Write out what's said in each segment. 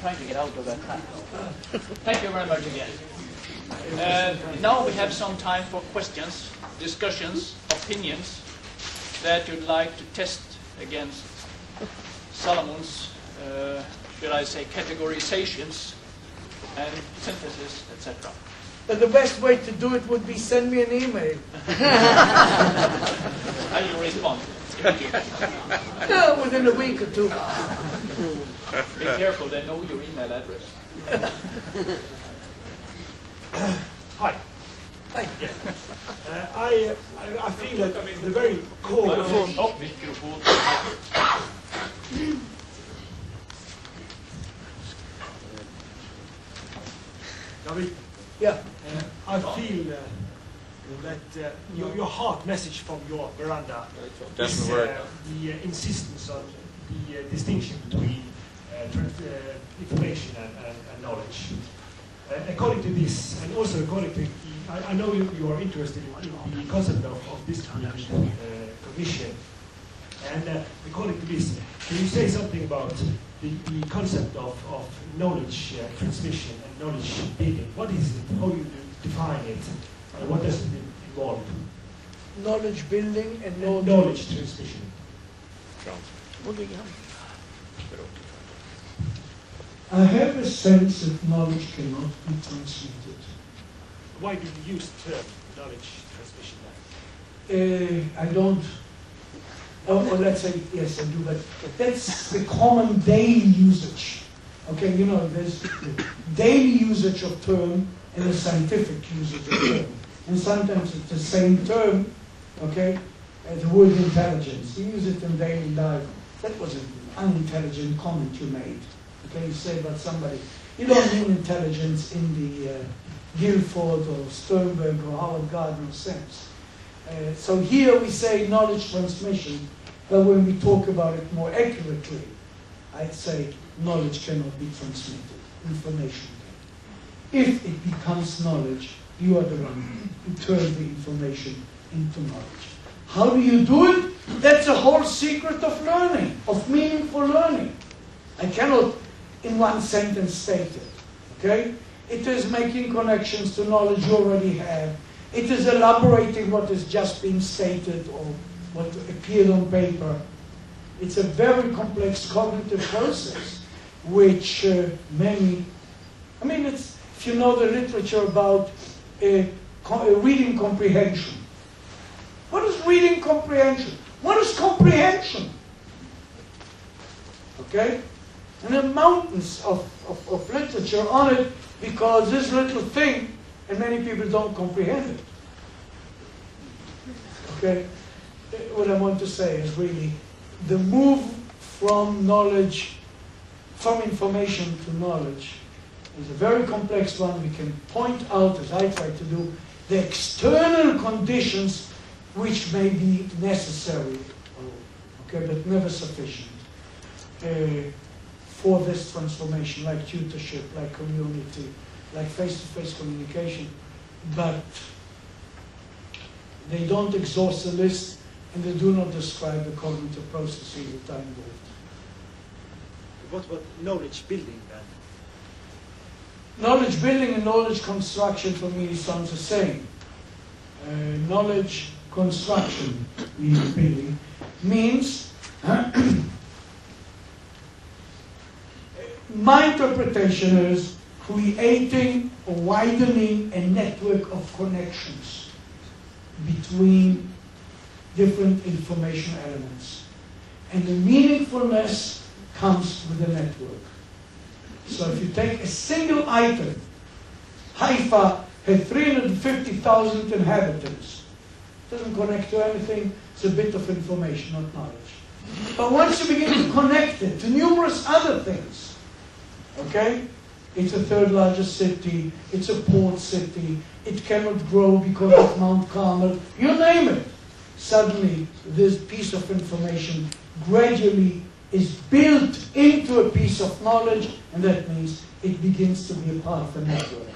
trying to get out of that trap. Thank you very much again. Uh, now we have some time for questions, discussions, opinions that you'd like to test against Salomon's, uh, should I say, categorizations and synthesis, etc. But the best way to do it would be send me an email. I will respond. Within a week or two. Be careful, they know your email address. Hi. Hi. Uh, I, I I feel that the very core of Oh, mikrofon. David, Yeah. uh, I feel uh, that uh, your, your heart message from your veranda is uh, the uh, insistence on the uh, distinction between uh, trans- uh, information and, and, and knowledge. Uh, according to this, and also according to, I, I know you, you are interested in, in the concept of, of distributed uh, cognition. And uh, according to this, can you say something about the, the concept of, of knowledge uh, transmission and knowledge building? What is it? How do you define it? And what does it involve? Knowledge building and And knowledge. knowledge transmission. I have a sense that knowledge cannot be transmitted. Why do you use the term knowledge transmission then? Uh, I don't, oh, or let's say, yes, I do, but that's the common daily usage. Okay, you know, there's the daily usage of term and the scientific usage of term. And sometimes it's the same term, okay, the word intelligence. You use it in daily life. That was an unintelligent comment you made. Okay, you say about somebody. You don't mean intelligence in the uh, Guilford or Sternberg or Howard Gardner sense. Uh, so here we say knowledge transmission, but when we talk about it more accurately, I'd say knowledge cannot be transmitted, information can. If it becomes knowledge, you are the one who turns the information into knowledge. How do you do it? That's the whole secret of learning, of meaningful learning. I cannot in one sentence state it. Okay? It is making connections to knowledge you already have. It is elaborating what has just been stated or what appeared on paper. It's a very complex cognitive process, which uh, many, I mean, it's, if you know the literature about uh, co- uh, reading comprehension. What is reading comprehension? What is comprehension? Okay? And there are mountains of, of, of literature on it because this little thing, and many people don't comprehend it. Okay? What I want to say is really the move from knowledge, from information to knowledge is a very complex one. We can point out, as I try to do, the external conditions which may be necessary, okay, but never sufficient. Uh, for this transformation, like tutorship, like community, like face-to-face communication, but they don't exhaust the list and they do not describe the cognitive processes that are involved. What about knowledge building then? Knowledge building and knowledge construction for me sounds the same. Uh, knowledge construction, building, means my interpretation is creating or widening a network of connections between different information elements. And the meaningfulness comes with the network. So if you take a single item, Haifa had 350,000 inhabitants. Doesn't connect to anything, it's a bit of information, not knowledge. But once you begin to connect it to numerous other things, okay? It's a third largest city, it's a port city, it cannot grow because of Mount Carmel, you name it. Suddenly, this piece of information gradually is built into a piece of knowledge, and that means it begins to be a part of a network.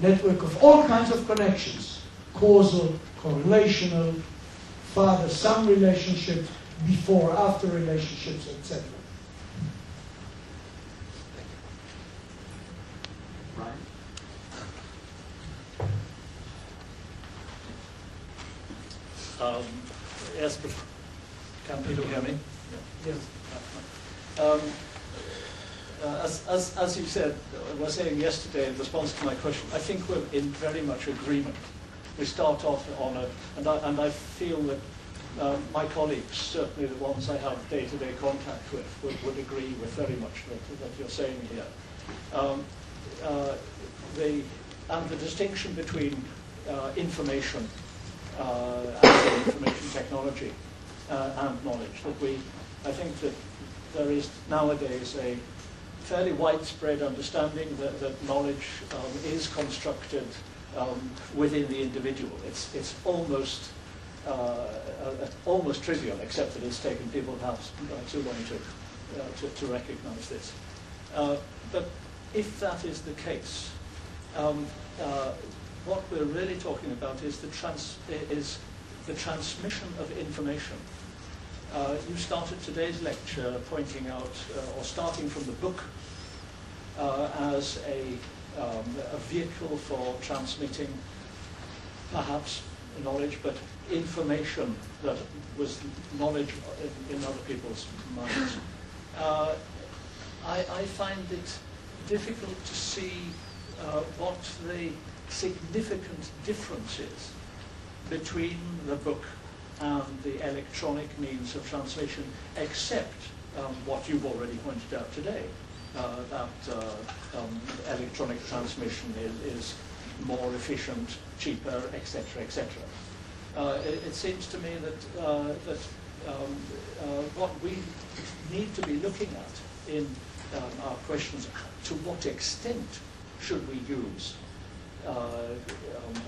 Network of all kinds of connections causal, correlational, father son relationships, before after relationships, etc. Um, yes, but can people hear me? Yes. Um, uh, as, as, as you said, uh, was saying yesterday in response to my question, I think we're in very much agreement. We start off on a, and I, and I feel that uh, my colleagues, certainly the ones I have day-to-day contact with, would, would agree with very much that, what you're saying here. Um, uh, the, and the distinction between uh, information and information technology uh, and knowledge. That we, I think that there is nowadays a fairly widespread understanding that, that knowledge um, is constructed um, within the individual. It's, it's almost uh, uh, almost trivial, except that it's taken people perhaps uh, too long to, uh, to, to recognize this. Uh, but if that is the case, um, uh, what we're really talking about is the, trans is the transmission of information. Uh, you started today's lecture pointing out, uh, or starting from the book, uh, as a, um, a vehicle for transmitting perhaps knowledge, but information that was knowledge in, in other people's minds. Uh, I, I find it difficult to see uh, what the significant differences between the book and the electronic means of transmission, except um, what you've already pointed out today, uh, that uh, um, electronic transmission is, is, more efficient, cheaper, etc., etc. Uh, it, it, seems to me that, uh, that um, uh, what we need to be looking at in um, our questions, to what extent should we use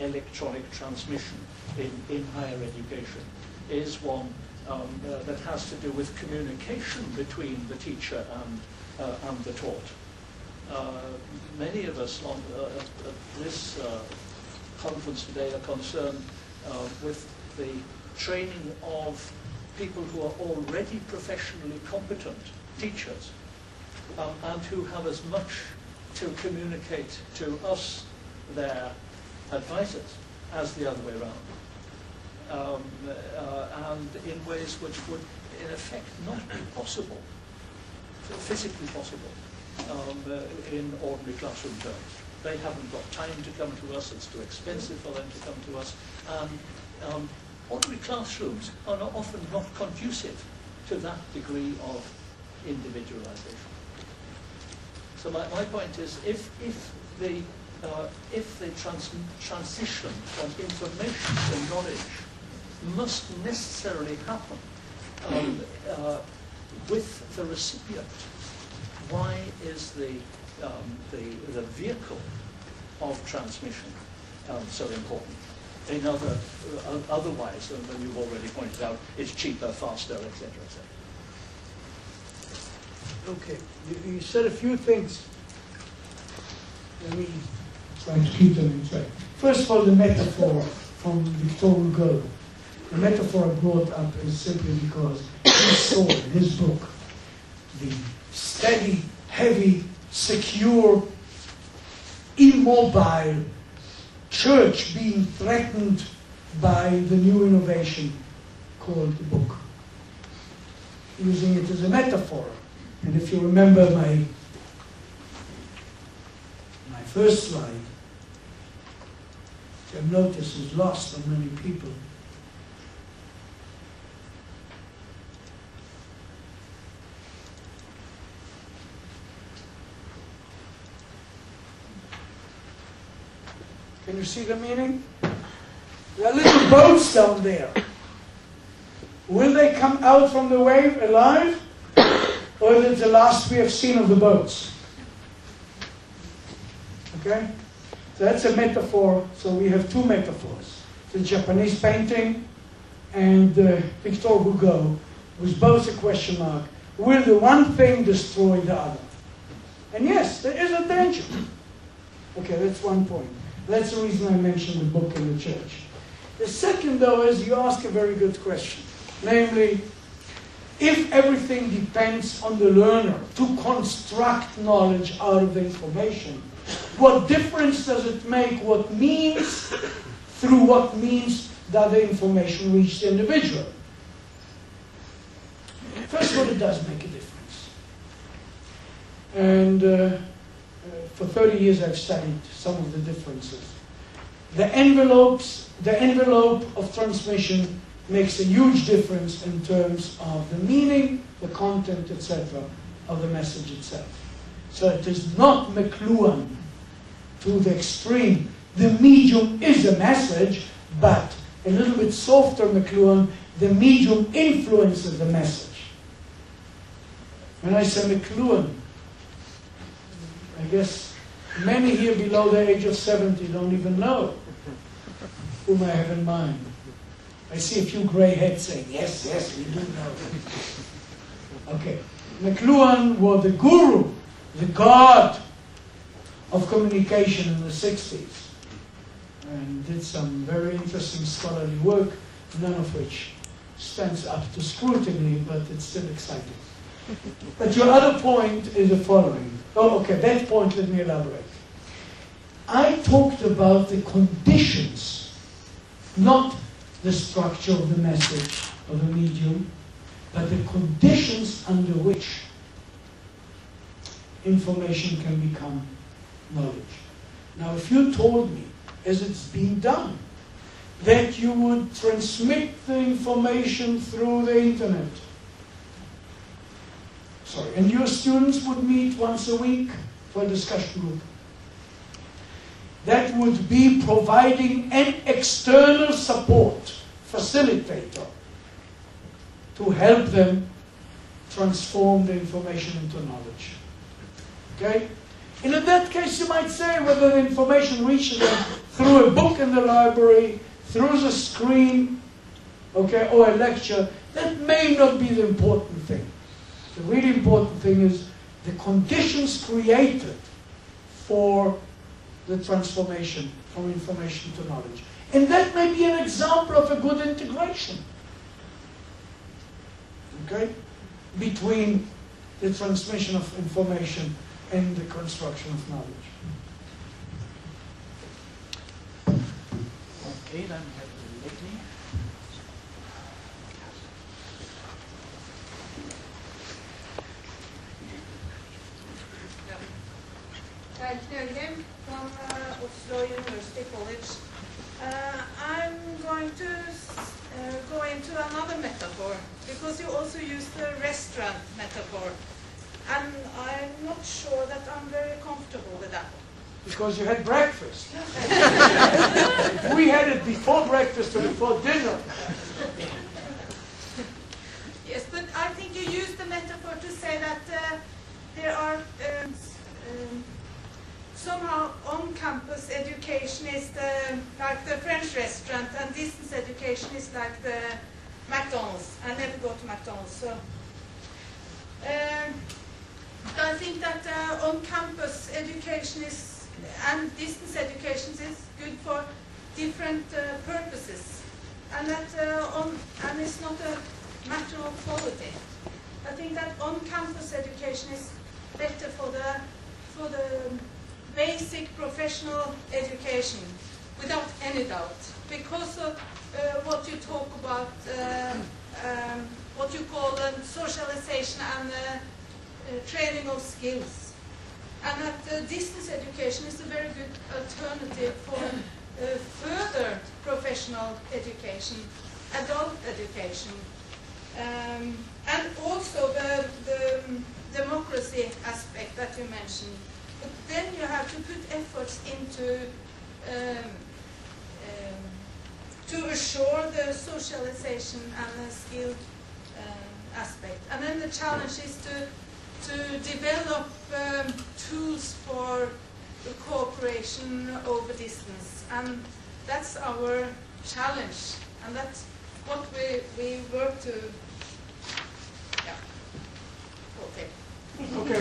electronic transmission in, in higher education is one um, uh, that has to do with communication between the teacher and, uh, and the taught. Uh, many of us on, uh, at, this uh, conference today are concerned with the training of people who are already professionally competent teachers um, and who have as much to communicate to us, their advisors, as the other way around. Um, uh, and in ways which would, in effect, not be possible, physically possible, um, uh, in ordinary classroom terms. They haven't got time to come to us, it's too expensive for them to come to us, and um, ordinary classrooms are not, often not conducive to that degree of individualization. So my, my point is, if, if the, uh, if the trans transition from information to knowledge must necessarily happen um, uh, with the recipient, why is the, um, the, the vehicle of transmission um, so important? In other, uh, otherwise, than you've already pointed out, it's cheaper, faster, etc., etc. Okay, you, you said a few things. Let me try to keep them in track. First of all, the metaphor from Victor Hugo. The metaphor I brought up is simply because he saw in his book the steady, heavy, secure, immobile church being threatened by the new innovation called the book. Using it as a metaphor. And if you remember my, my first slide, you'll notice is lost on many people. Can you see the meaning? There are little boats down there. Will they come out from the wave alive? Or is it the last we have seen of the boats? Okay? So that's a metaphor. So we have two metaphors. The Japanese painting and uh, Victor Hugo was both a question mark. Will the one thing destroy the other? And yes, there is a danger. Okay, that's one point. That's the reason I mentioned the book in the church. The second, though, is you ask a very good question. Namely, if everything depends on the learner to construct knowledge out of the information, what difference does it make what means through what means does the information reach the individual? First of all, it does make a difference. And uh, uh, for 30 years I've studied some of the differences. The envelopes, the envelope of transmission makes a huge difference in terms of the meaning, the content, etc., of the message itself. So it is not McLuhan to the extreme. The medium is a message, but a little bit softer McLuhan, the medium influences the message. When I say McLuhan, I guess many here below the age of 70 don't even know whom I have in mind. I see a few gray heads saying, yes, yes, we do know. Okay. McLuhan was the guru, the god of communication in the 60s and did some very interesting scholarly work, none of which stands up to scrutiny, but it's still exciting. But your other point is the following. Oh, okay, that point, let me elaborate. I talked about the conditions, not the structure of the message of the medium, but the conditions under which information can become knowledge. Now, if you told me, as it's been done, that you would transmit the information through the internet, sorry, and your students would meet once a week for a discussion group, that would be providing an external support facilitator to help them transform the information into knowledge. Okay? And in that case, you might say whether the information reaches them through a book in the library, through the screen, okay, or a lecture, that may not be the important thing. The really important thing is the conditions created for the transformation from information to knowledge. And that may be an example of a good integration. Okay? Between the transmission of information and the construction of knowledge. Okay, then we have Whitney. Geir Knølheim from uh, Oslo University College. Uh, I'm going to uh, go into another metaphor because you also use the restaurant metaphor. And I'm not sure that I'm very comfortable with that. Because you had breakfast. we had it before breakfast or before dinner. Yes, but I think you use the metaphor to say that uh, there are um, um, somehow on-campus education is the, like the French restaurant and distance education is like the McDonald's. I never go to McDonald's, so. Um, I think that uh, on-campus education is and distance education is good for different uh, purposes, and that uh, on and it's not a matter of quality. I think that on-campus education is better for the for the basic professional education, without any doubt, because of uh, what you talk about, uh, um, what you call um, socialization and uh, training of skills. And that uh, distance education is a very good alternative for uh, further professional education, adult education, um, and also the, the um, democracy aspect that you mentioned. But then you have to put efforts into um, um, to assure the socialization and the skill uh, aspect. And then the challenge is to to develop um, tools for cooperation over distance. And that's our challenge. And that's what we, we work to. Yeah. Okay. Okay.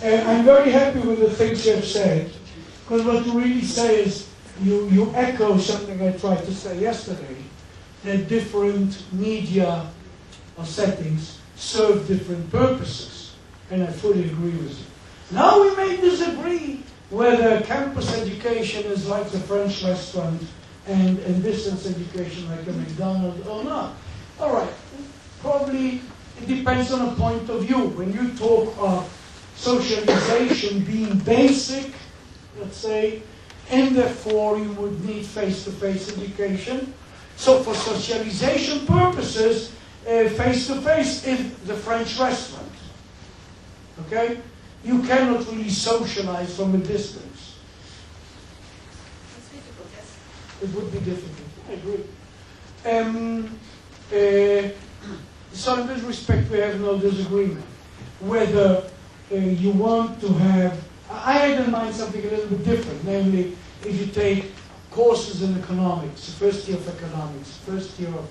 And I'm very happy with the things you have said, because what you really say is you, you echo something I tried to say yesterday, that different media or settings serve different purposes, and I fully agree with you. Now we may disagree whether campus education is like the French restaurant and, and distance education like a McDonald's or not. All right, probably it depends on a point of view. When you talk of socialization being basic, let's say, and therefore you would need face-to-face education. So for socialization purposes, uh, face-to-face is the French restaurant. Okay? You cannot really socialize from a distance. It's difficult, yes. It would be difficult. I agree. Um, uh, so in this respect, we have no disagreement. Whether uh, you want to have, I had in mind something a little bit different. Namely, if you take courses in economics, first year of economics, first year of,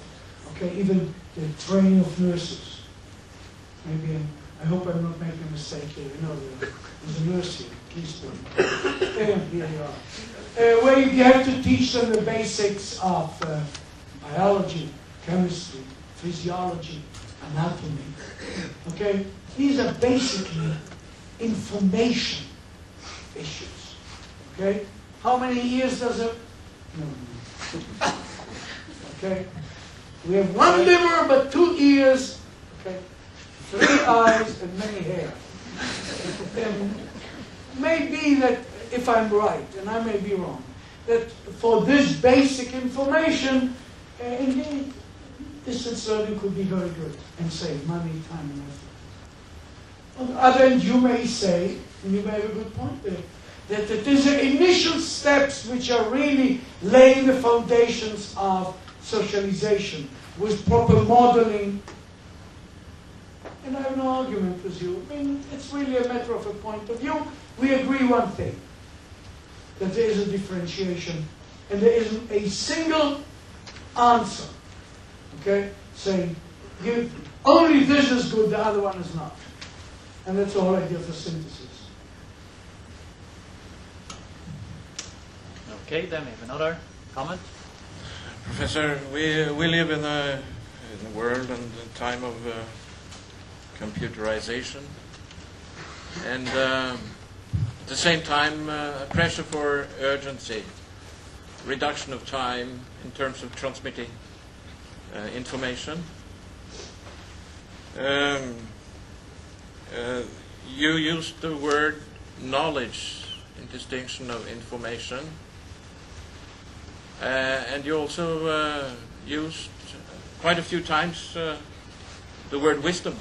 okay, even the training of nurses. Maybe I'm, I hope I'm not making a mistake here. You know, there's a nurse here. Please don't. Here you are. Uh, where you have to teach them the basics of uh, biology, chemistry, physiology, anatomy. Okay? These are basically information issues. Okay? How many years does it? No. Okay? We have one liver but two ears. Okay? Three eyes and many hair. And maybe that, if I'm right, and I may be wrong, that for this basic information, uh, indeed, distance learning could be very good and save money, time, and effort. On the other hand, you may say, and you may have a good point there, that it is the initial steps which are really laying the foundations of socialization with proper modeling. And I have no argument with you. I mean, it's really a matter of a point of view. We agree one thing, that there is a differentiation, and there isn't a single answer, okay, saying, only this is good, the other one is not. And that's the whole idea for synthesis. Okay, then we have another comment. Professor, we, we live in a, in a world and a time of uh, computerization, and um, at the same time, uh, pressure for urgency, reduction of time in terms of transmitting uh, information. Um, uh, you used the word knowledge in distinction of information. Uh, and you also uh, used quite a few times uh, the word wisdom.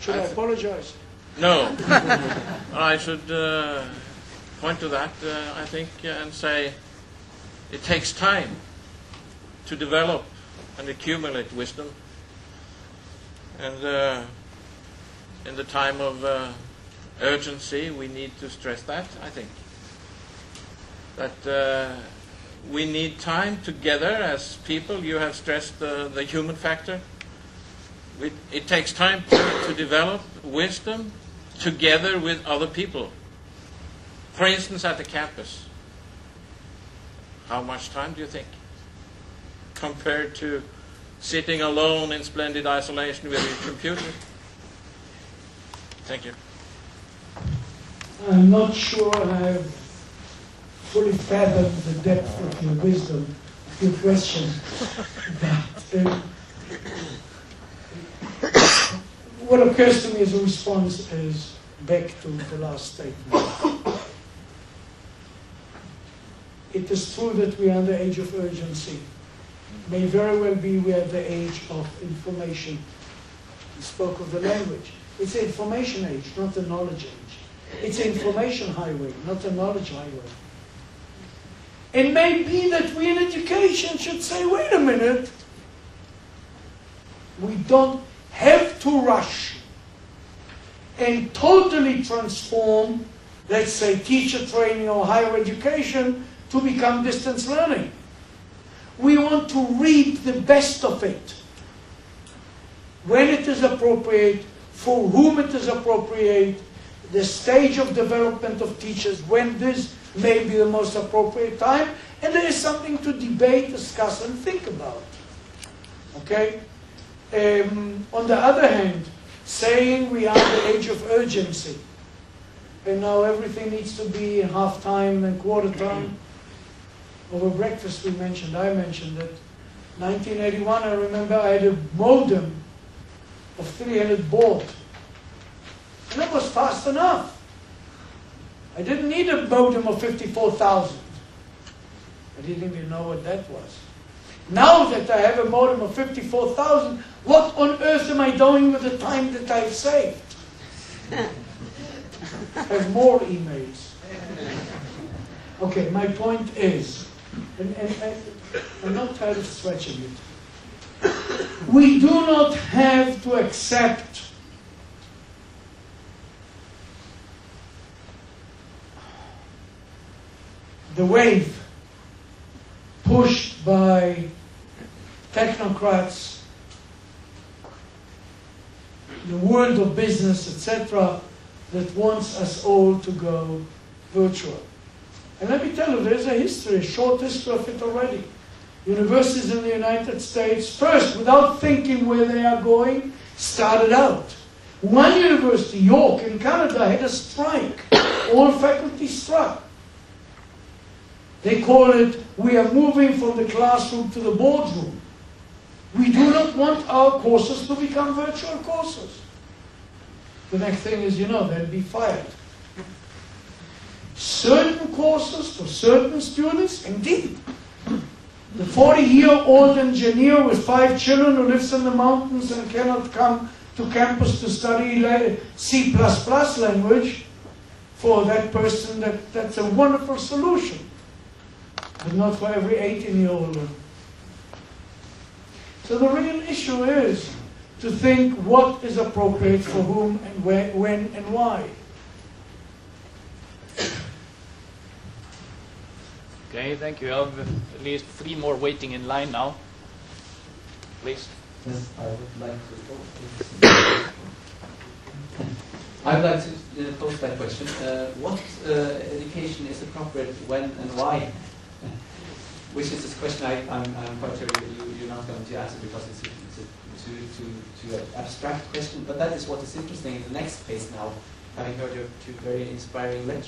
Should I I apologize? No, I should uh, point to that, uh, I think, and say it takes time to develop and accumulate wisdom. And uh, in the time of uh, urgency, we need to stress that, I think. That uh, we need time together as people. You have stressed the, the human factor. We, it takes time to, to develop wisdom together with other people. For instance, at the campus. How much time do you think? Compared to sitting alone in splendid isolation with your computer? Thank you. I'm not sure I have fully fathom the depth of your wisdom, your question. But, um, what occurs to me as a response is back to the last statement. It is true that we are in the age of urgency. May very well be we are the age of information. You spoke of the language. It's the information age, not the knowledge age. It's an information highway, not a knowledge highway. It may be that we in education should say, wait a minute, we don't have to rush and totally transform, let's say, teacher training or higher education to become distance learning. We want to reap the best of it when it is appropriate, for whom it is appropriate, the stage of development of teachers, when this may be the most appropriate time, and there is something to debate, discuss, and think about. Okay? Um, on the other hand, saying we are the age of urgency. And now everything needs to be half time and quarter time. Over breakfast we mentioned, I mentioned that 1981, I remember I had a modem of 300 baud. And that was fast enough. I didn't need a modem of 54,000. I didn't even know what that was. Now that I have a modem of 54,000, what on earth am I doing with the time that I've saved? I have more emails. Okay, my point is, and, and, and I'm not tired of stretching it. We do not have to accept the wave pushed by technocrats, the world of business, etc., that wants us all to go virtual. And let me tell you, there's a history, a short history of it already. Universities in the United States, first, without thinking where they are going, started out. One university, York in Canada, had a strike. All faculty struck. They call it, we are moving from the classroom to the boardroom. We do not want our courses to become virtual courses. The next thing is, you know, they'll be fired. Certain courses for certain students, indeed. The 40 year old engineer with five children who lives in the mountains and cannot come to campus to study C language, for that person, that, that's a wonderful solution. But not for every 18 year old. So the real issue is to think what is appropriate for whom and where, when and why. Okay, thank you. I have at least three more waiting in line now. Please. Yes, I would like to. I would like to uh, pose that question. Uh, what uh, education is appropriate when and why? Which is this question I, I'm, I'm quite sure you, you're not going to answer because it's it's a too, too, too abstract question. But that is what is interesting in the next phase now, having heard your two very inspiring lectures.